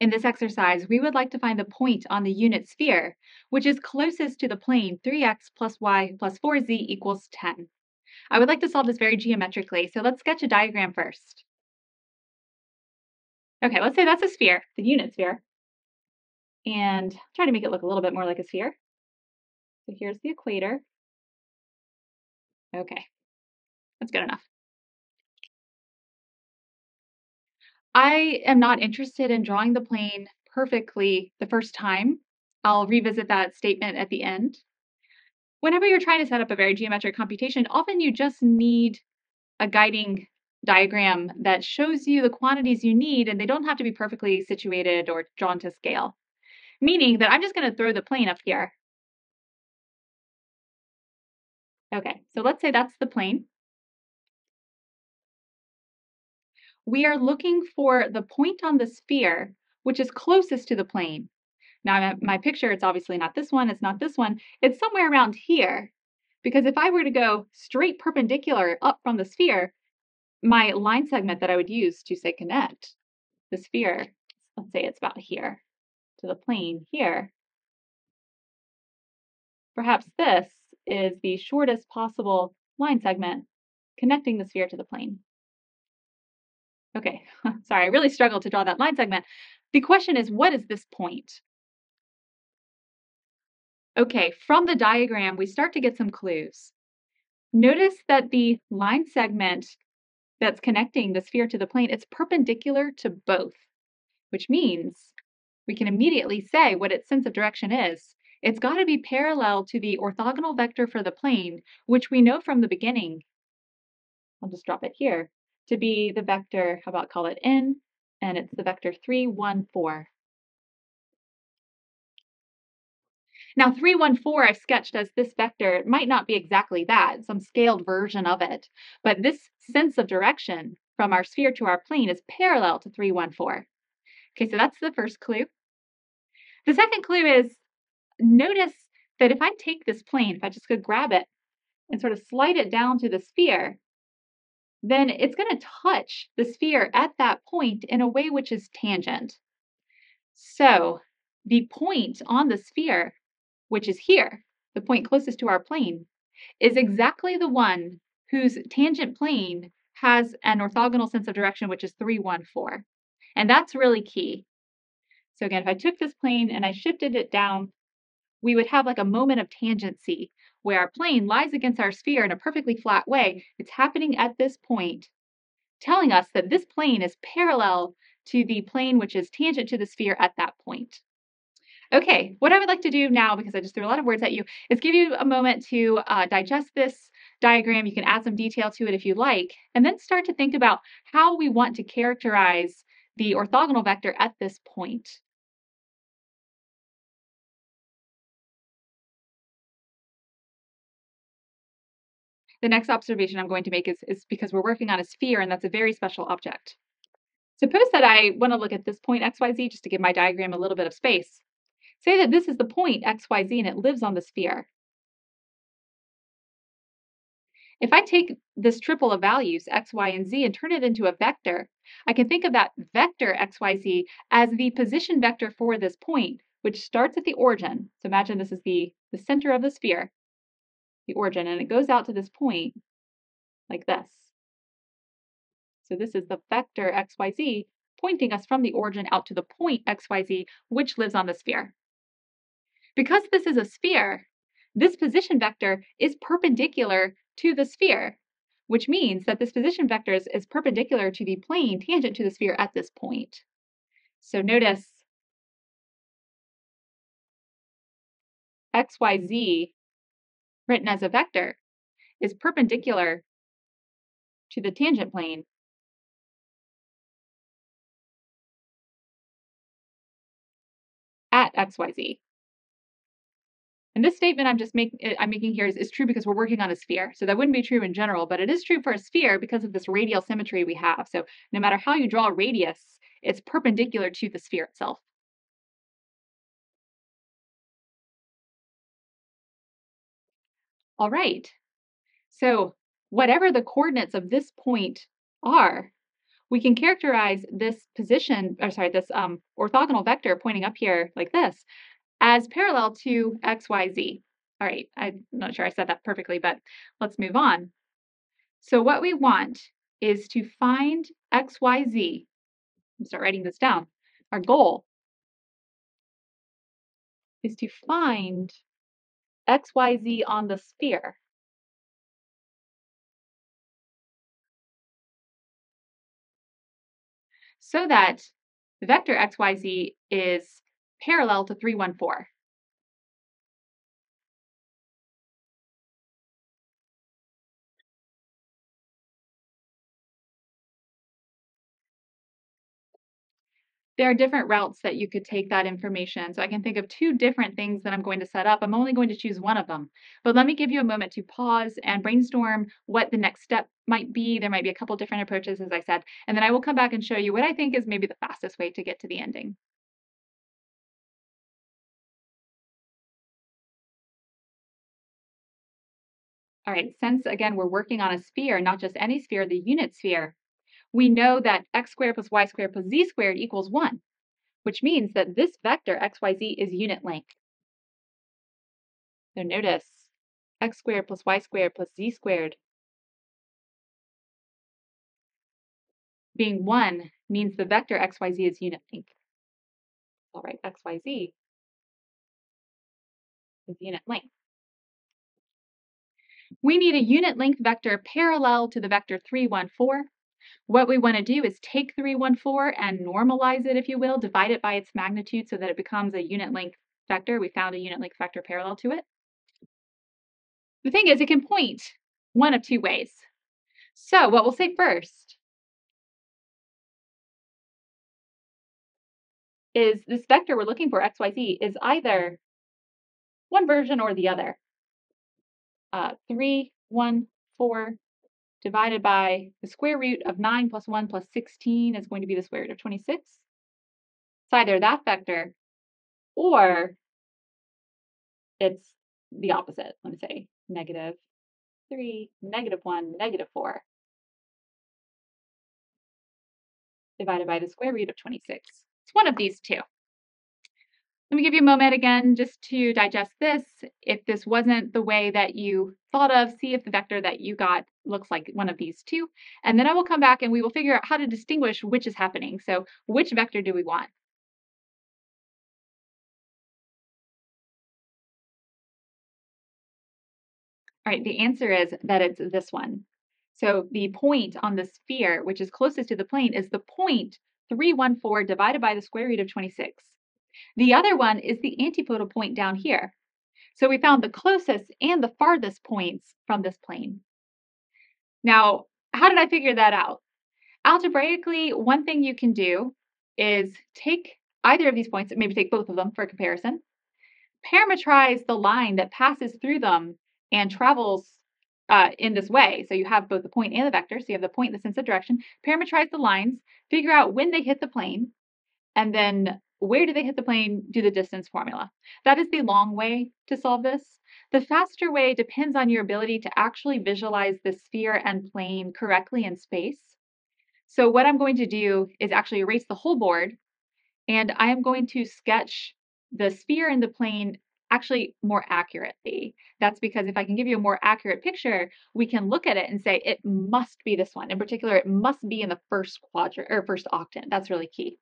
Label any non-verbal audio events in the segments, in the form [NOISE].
In this exercise, we would like to find the point on the unit sphere, which is closest to the plane 3x plus y plus 4z equals 10. I would like to solve this very geometrically, so let's sketch a diagram first. Okay, let's say that's a sphere, the unit sphere. And try to make it look a little bit more like a sphere. So here's the equator. Okay, that's good enough. I am not interested in drawing the plane perfectly the first time. I'll revisit that statement at the end. Whenever you're trying to set up a very geometric computation, often you just need a guiding diagram that shows you the quantities you need, and they don't have to be perfectly situated or drawn to scale. Meaning that I'm just going to throw the plane up here. Okay, so let's say that's the plane. We are looking for the point on the sphere which is closest to the plane. Now, my picture, it's obviously not this one, it's not this one, it's somewhere around here. Because if I were to go straight perpendicular up from the sphere, my line segment that I would use to say connect the sphere, let's say it's about here, to the plane here. Perhaps this is the shortest possible line segment connecting the sphere to the plane. Okay, [LAUGHS] sorry, I really struggled to draw that line segment. The question is, what is this point? Okay, from the diagram, we start to get some clues. Notice that the line segment that's connecting the sphere to the plane, it's perpendicular to both, which means we can immediately say what its sense of direction is. It's got to be parallel to the orthogonal vector for the plane, which we know from the beginning. I'll just drop it here to be the vector, how about call it n, and it's the vector 3, 1, 4. Now 3, 1, 4 I've sketched as this vector. It might not be exactly that, some scaled version of it, but this sense of direction from our sphere to our plane is parallel to 3, 1, 4. Okay, so that's the first clue. The second clue is notice that if I take this plane, if I just go grab it and sort of slide it down to the sphere, then it's going to touch the sphere at that point in a way which is tangent. So the point on the sphere, which is here, the point closest to our plane, is exactly the one whose tangent plane has an orthogonal sense of direction, which is 314. And that's really key. So again, if I took this plane and I shifted it down, we would have like a moment of tangency where our plane lies against our sphere in a perfectly flat way, it's happening at this point, telling us that this plane is parallel to the plane which is tangent to the sphere at that point. Okay, what I would like to do now, because I just threw a lot of words at you, is give you a moment to uh, digest this diagram. You can add some detail to it if you like, and then start to think about how we want to characterize the orthogonal vector at this point. The next observation I'm going to make is, is because we're working on a sphere and that's a very special object. Suppose that I want to look at this point xyz just to give my diagram a little bit of space. Say that this is the point xyz and it lives on the sphere. If I take this triple of values, x, y, and z, and turn it into a vector, I can think of that vector xyz as the position vector for this point, which starts at the origin. So imagine this is the, the center of the sphere the origin, and it goes out to this point like this. So this is the vector xyz pointing us from the origin out to the point xyz, which lives on the sphere. Because this is a sphere, this position vector is perpendicular to the sphere, which means that this position vector is, is perpendicular to the plane tangent to the sphere at this point. So notice xyz written as a vector, is perpendicular to the tangent plane at xyz. And this statement I'm just making eh, I'm making here is, is true because we're working on a sphere. So that wouldn't be true in general, but it is true for a sphere because of this radial symmetry we have. So no matter how you draw a radius, it's perpendicular to the sphere itself. All right. So whatever the coordinates of this point are, we can characterize this position, or sorry, this um, orthogonal vector pointing up here like this as parallel to xyz. All right, I'm not sure I said that perfectly, but let's move on. So what we want is to find xyz. Start writing this down. Our goal is to find xyz on the sphere. So that the vector xyz is parallel to 314. There are different routes that you could take that information. So I can think of two different things that I'm going to set up. I'm only going to choose one of them. But let me give you a moment to pause and brainstorm what the next step might be. There might be a couple different approaches, as I said, and then I will come back and show you what I think is maybe the fastest way to get to the ending. All right, since again, we're working on a sphere, not just any sphere, the unit sphere, we know that x squared plus y squared plus z squared equals 1, which means that this vector xyz is unit length. So notice x squared plus y squared plus z squared being 1 means the vector xyz is unit length. All right, xyz is unit length. We need a unit length vector parallel to the vector 3, 1, 4 what we want to do is take 314 and normalize it, if you will, divide it by its magnitude so that it becomes a unit length vector. We found a unit length vector parallel to it. The thing is, it can point one of two ways. So what we'll say first is this vector we're looking for, xyz, is either one version or the other. Uh, 3, 1, 4, divided by the square root of 9 plus 1 plus 16 is going to be the square root of 26. It's either that vector or it's the opposite. Let me say negative 3, negative 1, negative 4 divided by the square root of 26. It's one of these two. Let me give you a moment again just to digest this. If this wasn't the way that you thought of, see if the vector that you got looks like one of these two. And then I will come back and we will figure out how to distinguish which is happening. So which vector do we want? All right, the answer is that it's this one. So the point on the sphere, which is closest to the plane, is the point 314 divided by the square root of 26. The other one is the antipodal point down here. So we found the closest and the farthest points from this plane. Now, how did I figure that out? Algebraically, one thing you can do is take either of these points, maybe take both of them for comparison, parametrize the line that passes through them and travels uh, in this way. So you have both the point and the vector. So you have the point in the sense of direction. Parametrize the lines, figure out when they hit the plane, and then where do they hit the plane? Do the distance formula. That is the long way to solve this. The faster way depends on your ability to actually visualize the sphere and plane correctly in space. So what I'm going to do is actually erase the whole board and I am going to sketch the sphere and the plane actually more accurately. That's because if I can give you a more accurate picture, we can look at it and say it must be this one. In particular, it must be in the first quadrant or first octant. That's really key.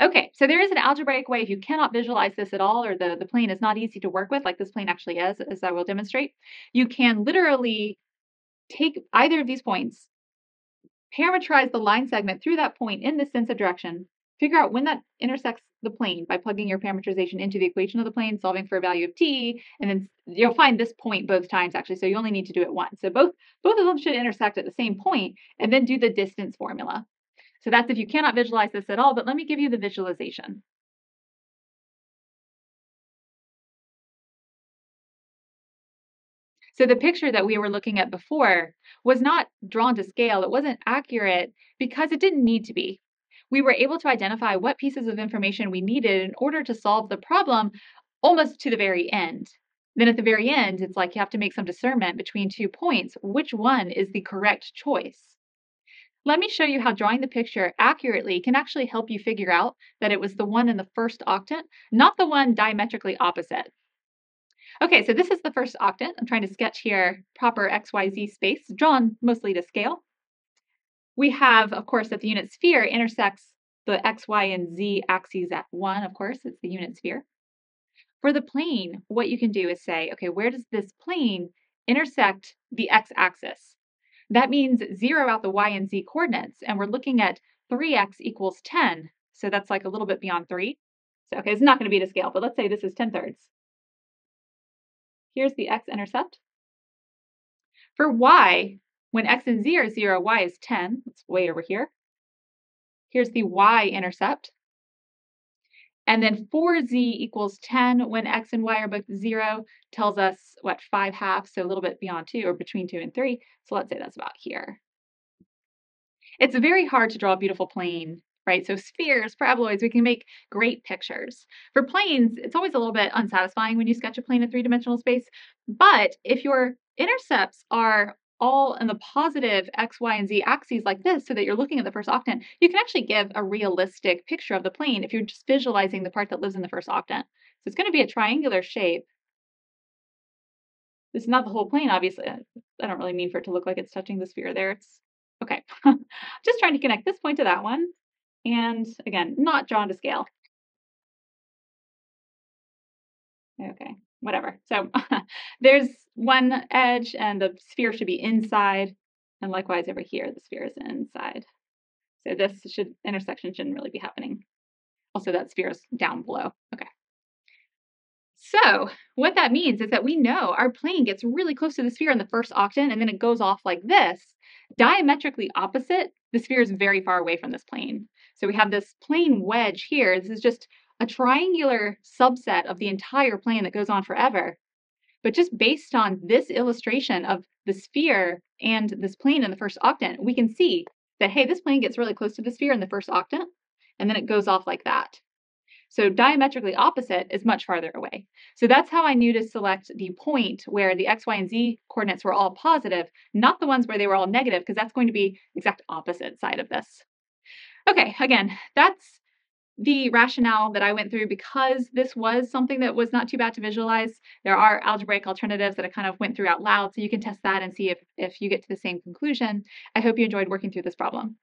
Okay, so there is an algebraic way if you cannot visualize this at all or the, the plane is not easy to work with, like this plane actually is, as I will demonstrate, you can literally take either of these points, parametrize the line segment through that point in the sense of direction, figure out when that intersects the plane by plugging your parameterization into the equation of the plane, solving for a value of t, and then you'll find this point both times actually, so you only need to do it once. So both, both of them should intersect at the same point, and then do the distance formula. So that's if you cannot visualize this at all, but let me give you the visualization. So the picture that we were looking at before was not drawn to scale. It wasn't accurate because it didn't need to be. We were able to identify what pieces of information we needed in order to solve the problem almost to the very end. Then at the very end, it's like you have to make some discernment between two points. Which one is the correct choice? Let me show you how drawing the picture accurately can actually help you figure out that it was the one in the first octant, not the one diametrically opposite. Okay, so this is the first octant. I'm trying to sketch here proper XYZ space, drawn mostly to scale. We have, of course, that the unit sphere intersects the X, Y, and Z axes at 1, of course, it's the unit sphere. For the plane, what you can do is say, okay, where does this plane intersect the x-axis? That means zero out the y and z coordinates, and we're looking at 3x equals 10. So that's like a little bit beyond 3. So, okay, it's not going to be to scale, but let's say this is 10 thirds. Here's the x-intercept. For y, when x and z are 0, y is 10. It's way over here. Here's the y-intercept. And then 4z equals 10 when x and y are both 0 tells us, what, 5 halves, so a little bit beyond 2 or between 2 and 3. So let's say that's about here. It's very hard to draw a beautiful plane, right? So spheres, paraboloids, we can make great pictures. For planes, it's always a little bit unsatisfying when you sketch a plane in three-dimensional space. But if your intercepts are all in the positive x, y, and z axes like this so that you're looking at the first octant, you can actually give a realistic picture of the plane if you're just visualizing the part that lives in the first octant. So it's going to be a triangular shape. This is not the whole plane, obviously. I don't really mean for it to look like it's touching the sphere there. It's okay. [LAUGHS] just trying to connect this point to that one. And again, not drawn to scale. Okay whatever. So [LAUGHS] there's one edge and the sphere should be inside. And likewise over here, the sphere is inside. So this should intersection shouldn't really be happening. Also, that sphere is down below. Okay. So what that means is that we know our plane gets really close to the sphere in the first octant, and then it goes off like this. Diametrically opposite, the sphere is very far away from this plane. So we have this plane wedge here. This is just a triangular subset of the entire plane that goes on forever. But just based on this illustration of the sphere and this plane in the first octant, we can see that, hey, this plane gets really close to the sphere in the first octant, and then it goes off like that. So diametrically opposite is much farther away. So that's how I knew to select the point where the x, y, and z coordinates were all positive, not the ones where they were all negative, because that's going to be exact opposite side of this. Okay, again, that's the rationale that I went through because this was something that was not too bad to visualize. There are algebraic alternatives that I kind of went through out loud, so you can test that and see if, if you get to the same conclusion. I hope you enjoyed working through this problem.